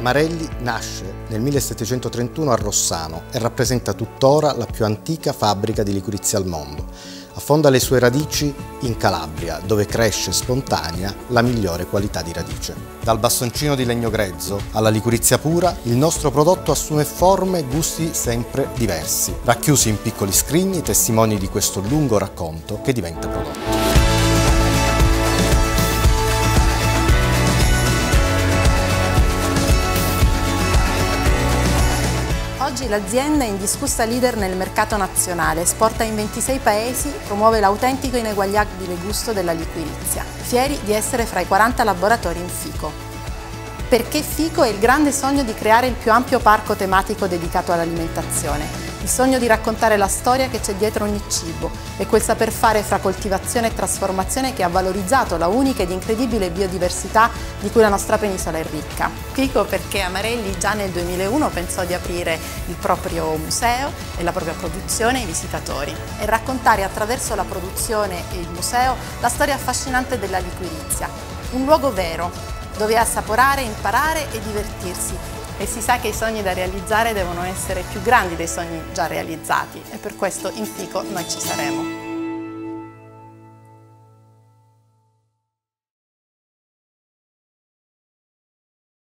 Amarelli nasce nel 1731 a Rossano e rappresenta tuttora la più antica fabbrica di liquirizia al mondo. Affonda le sue radici in Calabria, dove cresce spontanea la migliore qualità di radice. Dal bastoncino di legno grezzo alla liquirizia pura, il nostro prodotto assume forme e gusti sempre diversi, racchiusi in piccoli scrigni, testimoni di questo lungo racconto che diventa prodotto. Oggi l'azienda è indiscussa leader nel mercato nazionale, esporta in 26 paesi, promuove l'autentico e ineguagliabile gusto della liquirizia, fieri di essere fra i 40 laboratori in FICO. Perché FICO è il grande sogno di creare il più ampio parco tematico dedicato all'alimentazione, il sogno di raccontare la storia che c'è dietro ogni cibo e quel saper fare fra coltivazione e trasformazione che ha valorizzato la unica ed incredibile biodiversità di cui la nostra penisola è ricca. Dico perché Amarelli già nel 2001 pensò di aprire il proprio museo e la propria produzione ai visitatori e raccontare attraverso la produzione e il museo la storia affascinante della liquirizia, un luogo vero dove assaporare, imparare e divertirsi e si sa che i sogni da realizzare devono essere più grandi dei sogni già realizzati e per questo in FICO noi ci saremo.